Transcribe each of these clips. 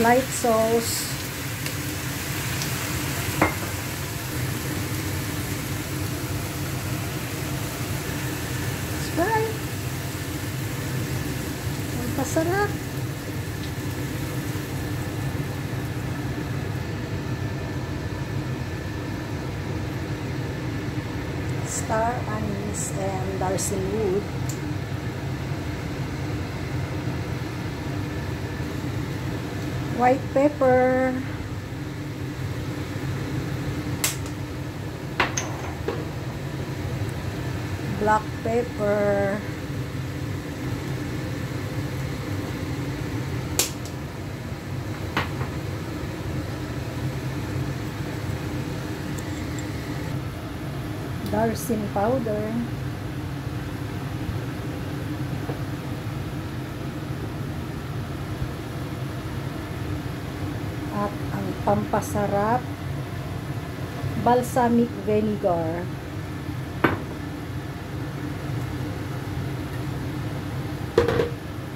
light sauce. Sprite. Ang pasarap. Star anise and Darcy wood. White pepper. Black pepper. Darsin powder. At ang pampasarap, balsamic vinegar.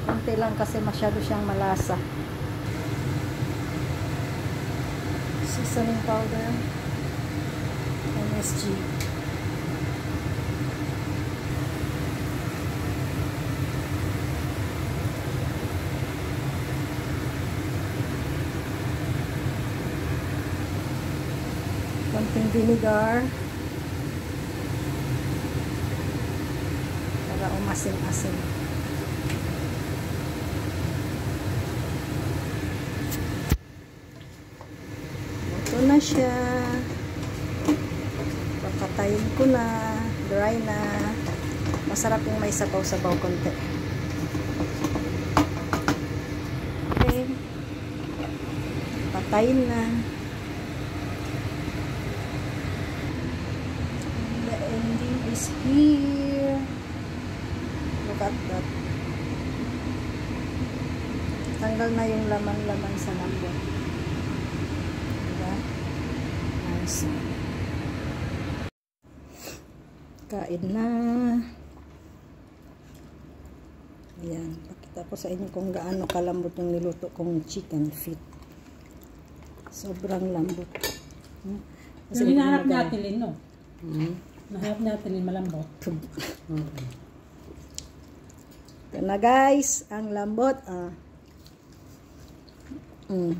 Konti lang kasi masyado siyang malasa. Seasoning powder. MSG. Konting vinegar. Para umasim-asim. Ito na siya. Pakatayin ko na. Dry na. Masarap yung may sabaw-sabaw konti. Okay. Patayin na is here. Look at that. Tanggal na yung laman-laman sa lambot. Diba? Nice. Kain na. Ayan. Pakita ko sa inyo kung gaano kalambot yung niluto kong chicken feet. Sobrang lambot. Hmm? Kasi hinahanap natin, Lin, no? Hmm. Nahanap natin, Lin, malambot. Ito na guys, ang lambot. Ah. Mm.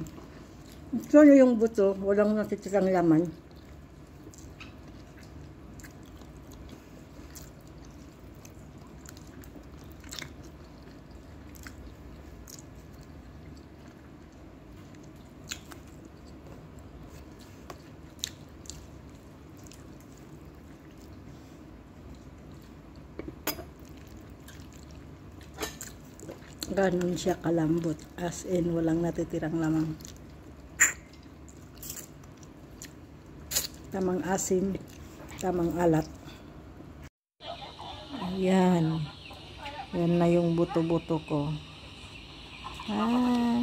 Ito yung buto, walang natitirang laman. Ganon siya kalambot. As in, walang natitirang lamang. Tamang asim, tamang alat. Ayan. Yan na yung buto-buto ko. Ah.